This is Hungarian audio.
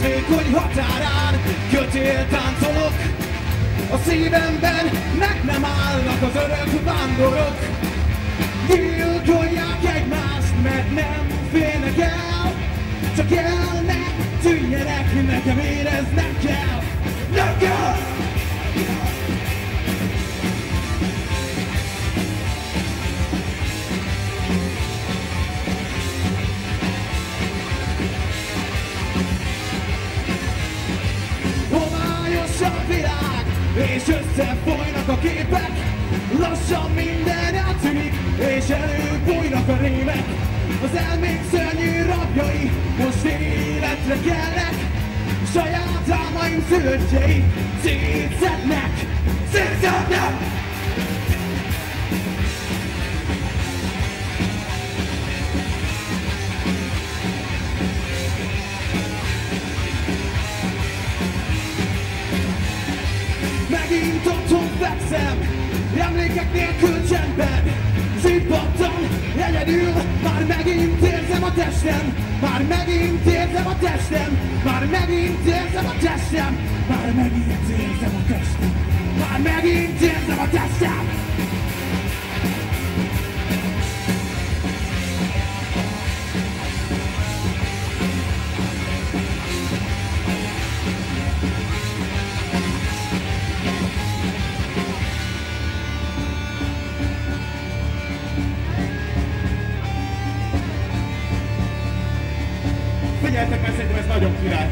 vékony határán kötél táncolok. A szívemben meg nem állnak az örök vándorok. Gyilkolják egymást, mert nem félnek el. Csak élnek, tűnjenek, nekem éreznem kell. Nem és összefolynak a képek. Lassan minden eltűnik, és előbújnak a rémek. Az elmék szörnyű rabjai most életre kelnek. Saját álmaim szülöttjei szétszednek, szétszednek Megint otthon fekszem, emlékek nélkül csendben Zsibbadtam, egyedül, már megint érzem a testem Már megint érzem a testem Már megint érzem a testem Már megint érzem a testem Már megint érzem a testem menjetek, beszéltem, ez nagyon király.